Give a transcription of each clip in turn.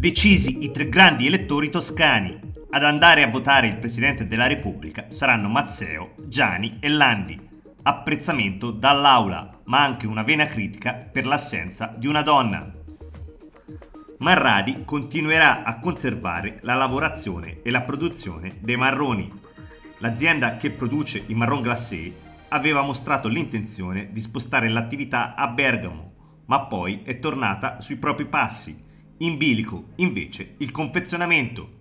Decisi i tre grandi elettori toscani. Ad andare a votare il Presidente della Repubblica saranno Mazzeo, Giani e Landi. Apprezzamento dall'Aula, ma anche una vena critica per l'assenza di una donna. Marradi continuerà a conservare la lavorazione e la produzione dei marroni. L'azienda che produce i marron glacé aveva mostrato l'intenzione di spostare l'attività a Bergamo, ma poi è tornata sui propri passi. In bilico, invece, il confezionamento.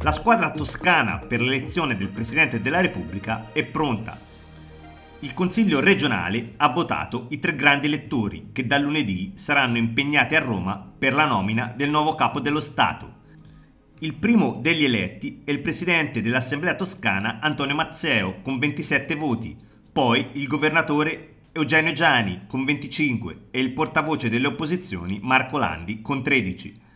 La squadra toscana per l'elezione del Presidente della Repubblica è pronta il Consiglio regionale ha votato i tre grandi elettori che da lunedì saranno impegnati a Roma per la nomina del nuovo capo dello Stato. Il primo degli eletti è il presidente dell'Assemblea toscana Antonio Mazzeo con 27 voti, poi il governatore Eugenio Giani con 25 e il portavoce delle opposizioni Marco Landi con 13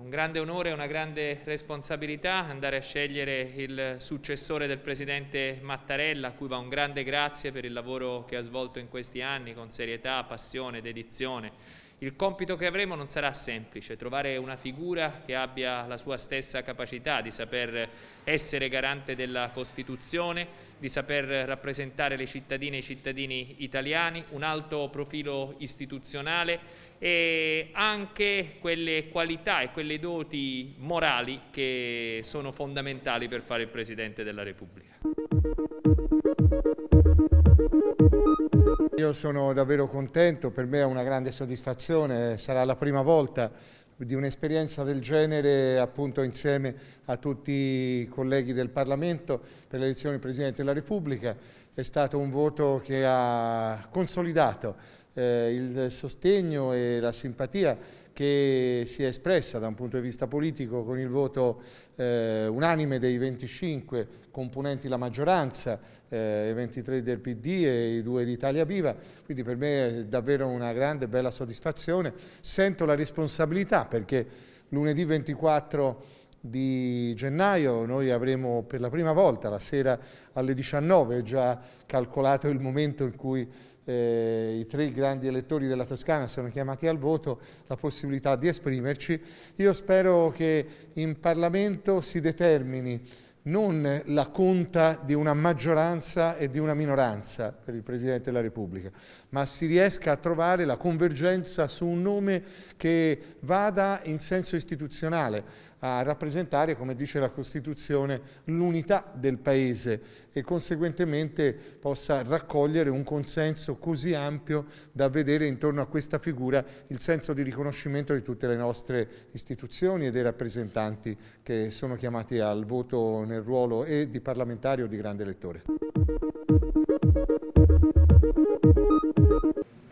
un grande onore e una grande responsabilità andare a scegliere il successore del Presidente Mattarella, a cui va un grande grazie per il lavoro che ha svolto in questi anni con serietà, passione, dedizione il compito che avremo non sarà semplice, trovare una figura che abbia la sua stessa capacità di saper essere garante della Costituzione, di saper rappresentare le cittadine e i cittadini italiani, un alto profilo istituzionale e anche quelle qualità e quelle doti morali che sono fondamentali per fare il Presidente della Repubblica. Io sono davvero contento, per me è una grande soddisfazione, sarà la prima volta di un'esperienza del genere appunto insieme a tutti i colleghi del Parlamento per l'elezione del Presidente della Repubblica. È stato un voto che ha consolidato eh, il sostegno e la simpatia che si è espressa da un punto di vista politico con il voto eh, unanime dei 25 componenti la maggioranza, eh, i 23 del PD e i due di Italia Viva, quindi per me è davvero una grande e bella soddisfazione. Sento la responsabilità perché lunedì 24 di gennaio noi avremo per la prima volta la sera alle 19 già calcolato il momento in cui eh, i tre grandi elettori della Toscana sono chiamati al voto, la possibilità di esprimerci. Io spero che in Parlamento si determini non la conta di una maggioranza e di una minoranza per il Presidente della Repubblica, ma si riesca a trovare la convergenza su un nome che vada in senso istituzionale a rappresentare, come dice la Costituzione, l'unità del Paese e conseguentemente possa raccogliere un consenso così ampio da vedere intorno a questa figura il senso di riconoscimento di tutte le nostre istituzioni e dei rappresentanti che sono chiamati al voto nel ruolo e di parlamentari o di grande elettore.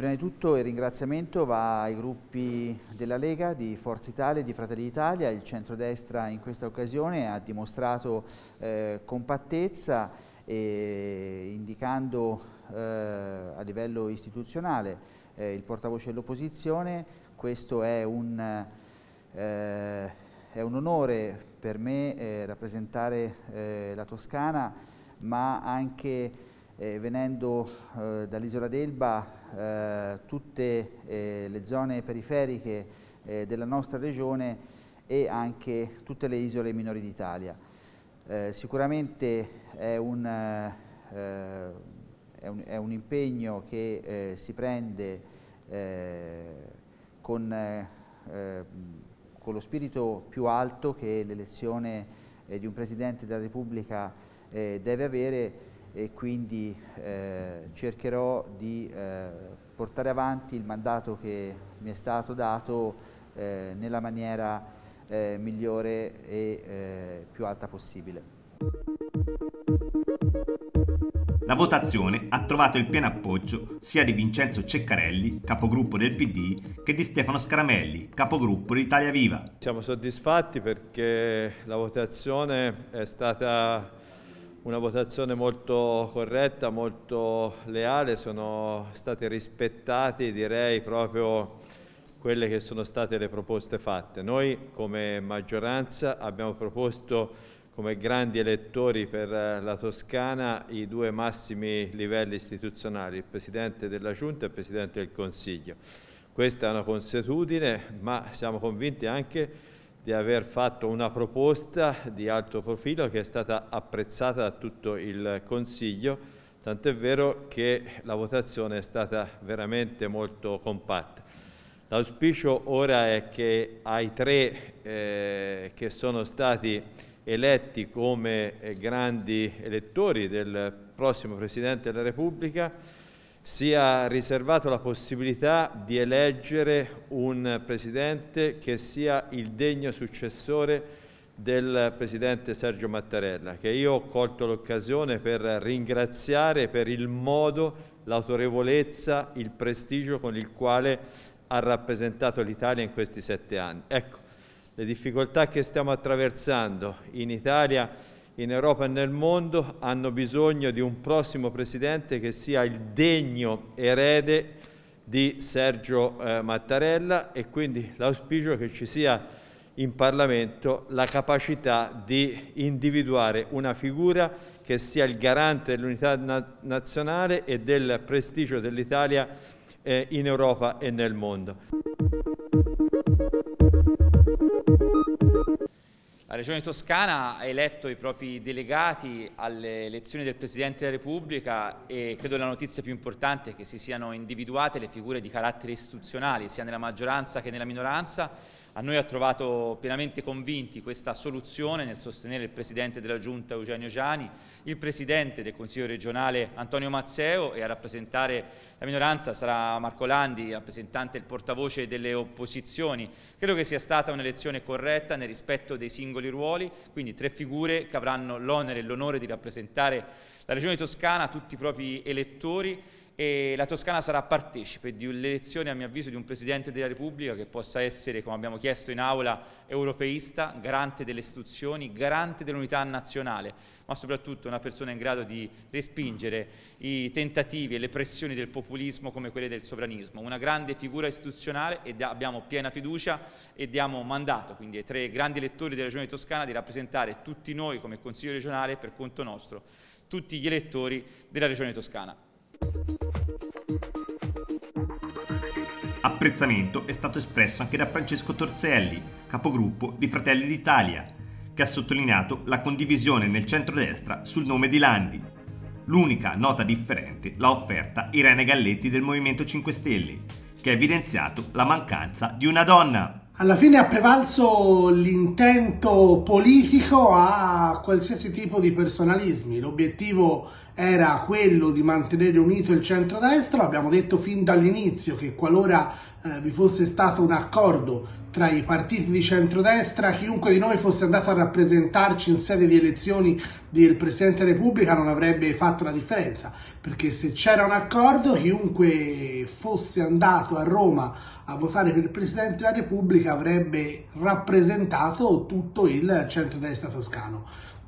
Prima di tutto il ringraziamento va ai gruppi della Lega, di Forza Italia e di Fratelli d'Italia. Il centrodestra in questa occasione ha dimostrato eh, compattezza e indicando eh, a livello istituzionale eh, il portavoce dell'opposizione. Questo è un, eh, è un, onore per me eh, rappresentare eh, la Toscana, ma anche eh, venendo eh, dall'isola d'Elba eh, tutte eh, le zone periferiche eh, della nostra regione e anche tutte le isole minori d'Italia. Eh, sicuramente è un, è, un, è un, impegno che si prende con, con lo spirito più alto che l'elezione di un Presidente della Repubblica deve avere e quindi eh, cercherò di eh, portare avanti il mandato che mi è stato dato eh, nella maniera eh, migliore e eh, più alta possibile. La votazione ha trovato il pieno appoggio sia di Vincenzo Ceccarelli, capogruppo del PD, che di Stefano Scaramelli, capogruppo di Italia Viva. Siamo soddisfatti perché la votazione è stata una votazione molto corretta, molto leale, sono state rispettate direi proprio quelle che sono state le proposte fatte. Noi come maggioranza abbiamo proposto come grandi elettori per la Toscana i due massimi livelli istituzionali, il Presidente della Giunta e il Presidente del Consiglio. Questa è una consuetudine, ma siamo convinti anche di aver fatto una proposta di alto profilo che è stata apprezzata da tutto il Consiglio, tant'è vero che la votazione è stata veramente molto compatta. L'auspicio ora è che ai tre eh, che sono stati eletti come grandi elettori del prossimo Presidente della Repubblica sia riservato la possibilità di eleggere un Presidente che sia il degno successore del Presidente Sergio Mattarella, che io ho colto l'occasione per ringraziare per il modo, l'autorevolezza, il prestigio con il quale ha rappresentato l'Italia in questi sette anni. Ecco, le difficoltà che stiamo attraversando in Italia, in Europa e nel mondo hanno bisogno di un prossimo Presidente che sia il degno erede di Sergio eh, Mattarella e quindi l'auspicio che ci sia in Parlamento la capacità di individuare una figura che sia il garante dell'unità na nazionale e del prestigio dell'Italia eh, in Europa e nel mondo. La Regione Toscana ha eletto i propri delegati alle elezioni del Presidente della Repubblica e credo la notizia più importante è che si siano individuate le figure di carattere istituzionali sia nella maggioranza che nella minoranza a noi ha trovato pienamente convinti questa soluzione nel sostenere il Presidente della Giunta Eugenio Giani, il Presidente del Consiglio regionale Antonio Mazzeo e a rappresentare la minoranza sarà Marco Landi, rappresentante e portavoce delle opposizioni. Credo che sia stata un'elezione corretta nel rispetto dei singoli ruoli, quindi tre figure che avranno l'onere e l'onore di rappresentare la Regione Toscana, tutti i propri elettori e la Toscana sarà partecipe di un'elezione a mio avviso di un Presidente della Repubblica che possa essere, come abbiamo chiesto in aula, europeista, garante delle istituzioni, garante dell'unità nazionale, ma soprattutto una persona in grado di respingere i tentativi e le pressioni del populismo come quelle del sovranismo. Una grande figura istituzionale e abbiamo piena fiducia e diamo mandato quindi ai tre grandi elettori della Regione Toscana di rappresentare tutti noi come Consiglio regionale per conto nostro, tutti gli elettori della Regione Toscana. Apprezzamento è stato espresso anche da Francesco Torzelli, capogruppo di Fratelli d'Italia, che ha sottolineato la condivisione nel centrodestra sul nome di Landi. L'unica nota differente l'ha offerta Irene Galletti del Movimento 5 Stelle, che ha evidenziato la mancanza di una donna. Alla fine ha prevalso l'intento politico a qualsiasi tipo di personalismi. L'obiettivo era quello di mantenere unito il centrodestra, abbiamo detto fin dall'inizio che qualora eh, vi fosse stato un accordo tra i partiti di centrodestra, chiunque di noi fosse andato a rappresentarci in sede di elezioni del Presidente della Repubblica non avrebbe fatto la differenza, perché se c'era un accordo, chiunque fosse andato a Roma a votare per il Presidente della Repubblica avrebbe rappresentato tutto il centrodestra toscano.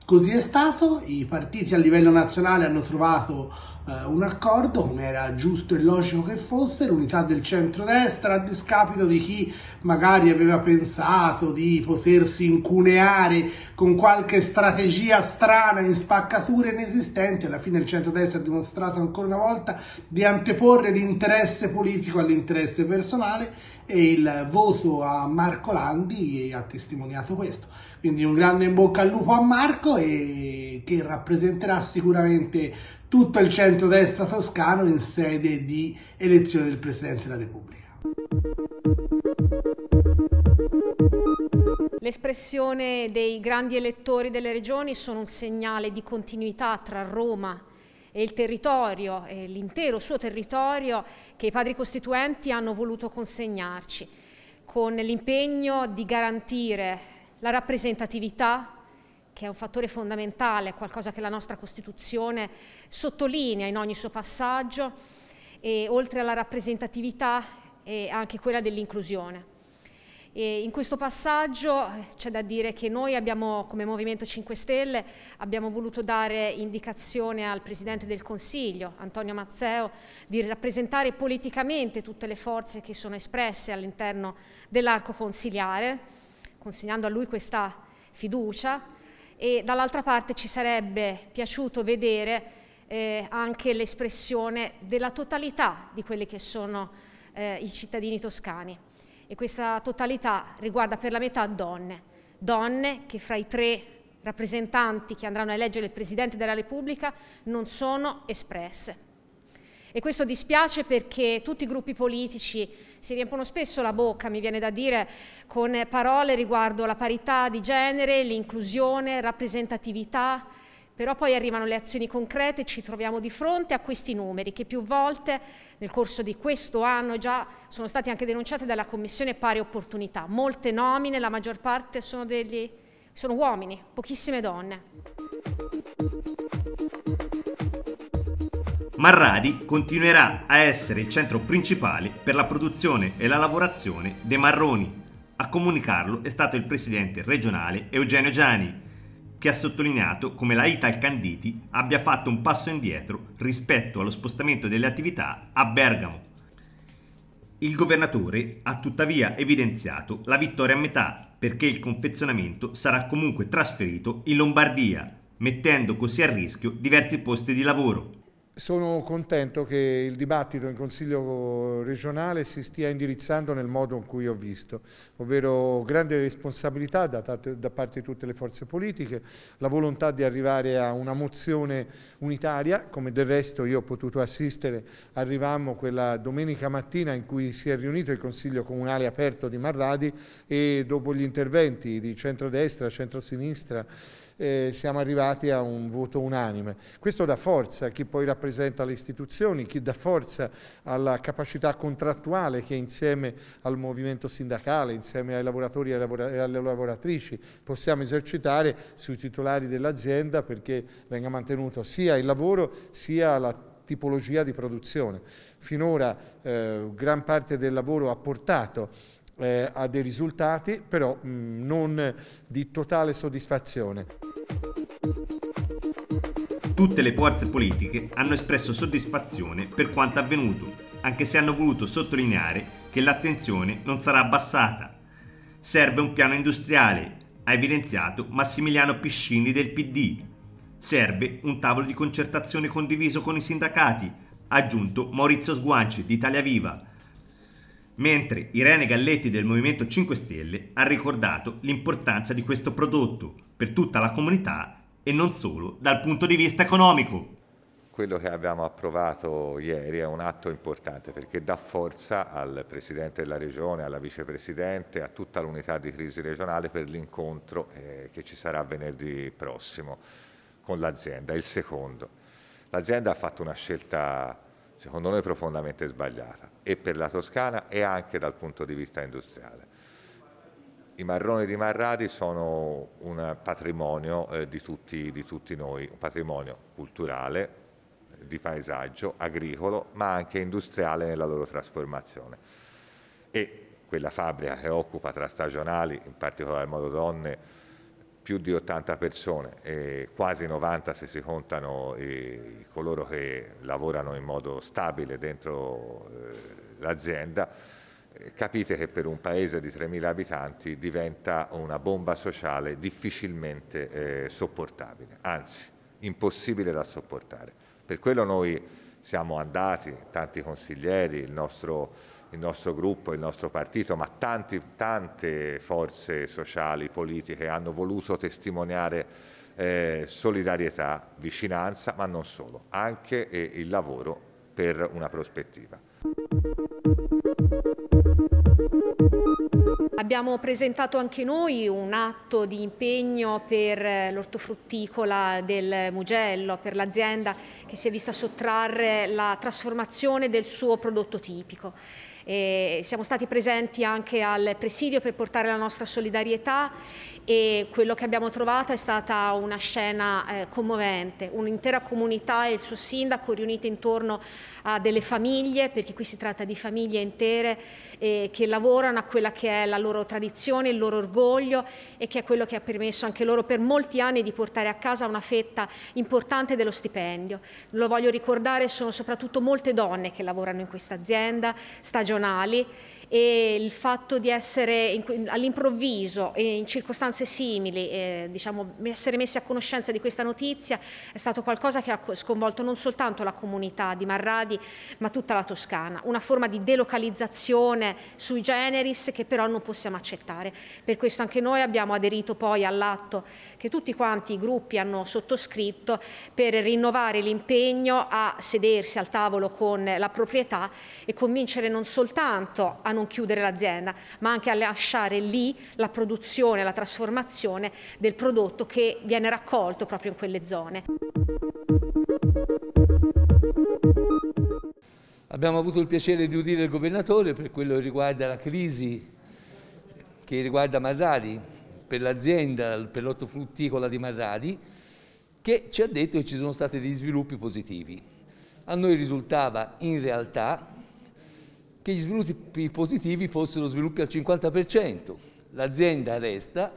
Così è stato, i partiti a livello nazionale hanno trovato eh, un accordo, come era giusto e logico che fosse, l'unità del centrodestra a discapito di chi magari aveva pensato di potersi incuneare con qualche strategia strana in spaccature inesistenti, alla fine il centrodestra ha dimostrato ancora una volta di anteporre l'interesse politico all'interesse personale e il voto a Marco Landi ha testimoniato questo. Quindi un grande in bocca al lupo a Marco e che rappresenterà sicuramente tutto il centro-destra toscano in sede di elezione del Presidente della Repubblica. L'espressione dei grandi elettori delle regioni sono un segnale di continuità tra Roma e il territorio, e l'intero suo territorio che i padri costituenti hanno voluto consegnarci, con l'impegno di garantire la rappresentatività, che è un fattore fondamentale, qualcosa che la nostra Costituzione sottolinea in ogni suo passaggio, e oltre alla rappresentatività è anche quella dell'inclusione. E in questo passaggio eh, c'è da dire che noi abbiamo, come Movimento 5 Stelle, abbiamo voluto dare indicazione al Presidente del Consiglio, Antonio Mazzeo, di rappresentare politicamente tutte le forze che sono espresse all'interno dell'arco consiliare, consegnando a lui questa fiducia e dall'altra parte ci sarebbe piaciuto vedere eh, anche l'espressione della totalità di quelle che sono eh, i cittadini toscani e questa totalità riguarda per la metà donne, donne che fra i tre rappresentanti che andranno a eleggere il Presidente della Repubblica non sono espresse. E questo dispiace perché tutti i gruppi politici si riempiono spesso la bocca, mi viene da dire, con parole riguardo la parità di genere, l'inclusione, rappresentatività, però poi arrivano le azioni concrete e ci troviamo di fronte a questi numeri che più volte nel corso di questo anno già sono stati anche denunciati dalla Commissione Pari Opportunità. Molte nomine, la maggior parte sono, degli, sono uomini, pochissime donne. Marradi continuerà a essere il centro principale per la produzione e la lavorazione dei marroni. A comunicarlo è stato il presidente regionale Eugenio Giani, che ha sottolineato come la Ital Canditi abbia fatto un passo indietro rispetto allo spostamento delle attività a Bergamo. Il governatore ha tuttavia evidenziato la vittoria a metà perché il confezionamento sarà comunque trasferito in Lombardia, mettendo così a rischio diversi posti di lavoro. Sono contento che il dibattito in Consiglio regionale si stia indirizzando nel modo in cui ho visto, ovvero grande responsabilità da, da, parte di tutte le forze politiche, la volontà di arrivare a una mozione unitaria, come del resto io ho potuto assistere, arrivammo quella domenica mattina in cui si è riunito il Consiglio Comunale aperto di Marradi e dopo gli interventi di centrodestra, centrosinistra, eh, siamo arrivati a un voto unanime. Questo dà forza a chi poi rappresenta le istituzioni, chi dà forza alla capacità contrattuale che insieme al movimento sindacale, insieme ai lavoratori e alle lavoratrici possiamo esercitare sui titolari dell'azienda perché venga mantenuto sia il lavoro sia la tipologia di produzione. Finora eh, gran parte del lavoro ha portato eh, a dei risultati, però mh, non di totale soddisfazione. Tutte le forze politiche hanno espresso soddisfazione per quanto avvenuto, anche se hanno voluto sottolineare che l'attenzione non sarà abbassata. Serve un piano industriale, ha evidenziato Massimiliano Piscini del PD. Serve un tavolo di concertazione condiviso con i sindacati, ha aggiunto Maurizio Sguanci di Italia Viva mentre Irene Galletti del Movimento 5 Stelle ha ricordato l'importanza di questo prodotto per tutta la comunità e non solo dal punto di vista economico. Quello che abbiamo approvato ieri è un atto importante perché dà forza al Presidente della Regione, alla Vicepresidente, a tutta l'unità di crisi regionale per l'incontro eh, che ci sarà venerdì prossimo con l'azienda, il secondo. L'azienda ha fatto una scelta secondo noi profondamente sbagliata, e per la Toscana e anche dal punto di vista industriale. I marroni di Marradi sono un patrimonio eh, di, tutti, di tutti noi, un patrimonio culturale, di paesaggio, agricolo, ma anche industriale nella loro trasformazione. E quella fabbrica che occupa tra stagionali, in particolar modo donne, più di 80 persone, e quasi 90 se si contano i, coloro che lavorano in modo stabile dentro eh, l'azienda, eh, capite che per un paese di 3.000 abitanti diventa una bomba sociale difficilmente eh, sopportabile, anzi impossibile da sopportare. Per quello noi siamo andati, tanti consiglieri, il nostro il nostro gruppo, il nostro partito, ma tanti, tante forze sociali, politiche hanno voluto testimoniare eh, solidarietà, vicinanza, ma non solo, anche eh, il lavoro per una prospettiva. Abbiamo presentato anche noi un atto di impegno per l'ortofrutticola del Mugello, per l'azienda che si è vista sottrarre la trasformazione del suo prodotto tipico. Siamo stati presenti anche al presidio per portare la nostra solidarietà e quello che abbiamo trovato è stata una scena eh, commovente, un'intera comunità e il suo sindaco riuniti intorno a delle famiglie, perché qui si tratta di famiglie intere eh, che lavorano a quella che è la loro tradizione, il loro orgoglio e che è quello che ha permesso anche loro per molti anni di portare a casa una fetta importante dello stipendio. Lo voglio ricordare, sono soprattutto molte donne che lavorano in questa azienda, stagionali e il fatto di essere all'improvviso e in circostanze simili, eh, diciamo, essere messi a conoscenza di questa notizia è stato qualcosa che ha sconvolto non soltanto la comunità di Marradi ma tutta la Toscana, una forma di delocalizzazione sui generis che però non possiamo accettare. Per questo anche noi abbiamo aderito poi all'atto che tutti quanti i gruppi hanno sottoscritto per rinnovare l'impegno a sedersi al tavolo con la proprietà e convincere non soltanto a non chiudere l'azienda, ma anche a lasciare lì la produzione, la trasformazione del prodotto che viene raccolto proprio in quelle zone. Abbiamo avuto il piacere di udire il governatore per quello che riguarda la crisi che riguarda Marradi, per l'azienda, per l'ortofrutticola di Marradi, che ci ha detto che ci sono stati degli sviluppi positivi. A noi risultava in realtà che gli sviluppi positivi fossero sviluppi al 50%. L'azienda resta,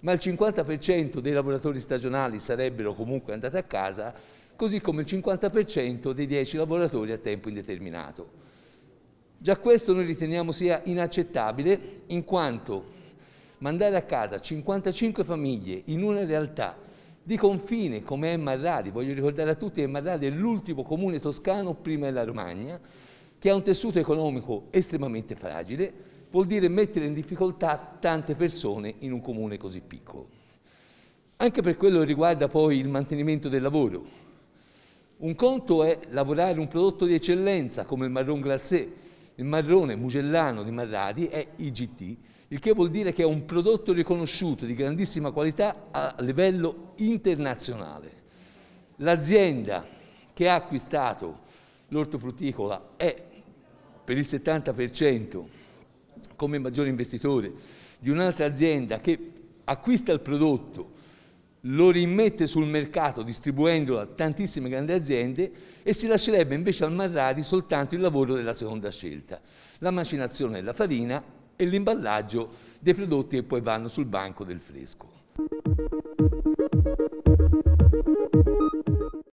ma il 50% dei lavoratori stagionali sarebbero comunque andati a casa, così come il 50% dei 10 lavoratori a tempo indeterminato. Già questo noi riteniamo sia inaccettabile, in quanto mandare a casa 55 famiglie in una realtà di confine come è Marradi, voglio ricordare a tutti che Marradi è l'ultimo comune toscano prima della Romagna, che ha un tessuto economico estremamente fragile, vuol dire mettere in difficoltà tante persone in un comune così piccolo. Anche per quello che riguarda poi il mantenimento del lavoro. Un conto è lavorare un prodotto di eccellenza come il marron glacé, il marrone mugellano di Marradi è IGT, il che vuol dire che è un prodotto riconosciuto di grandissima qualità a livello internazionale. L'azienda che ha acquistato l'ortofrutticola è per il 70% come maggiore investitore di un'altra azienda che acquista il prodotto, lo rimette sul mercato distribuendolo a tantissime grandi aziende e si lascerebbe invece al Marradi soltanto il lavoro della seconda scelta, la macinazione della farina e l'imballaggio dei prodotti che poi vanno sul banco del fresco.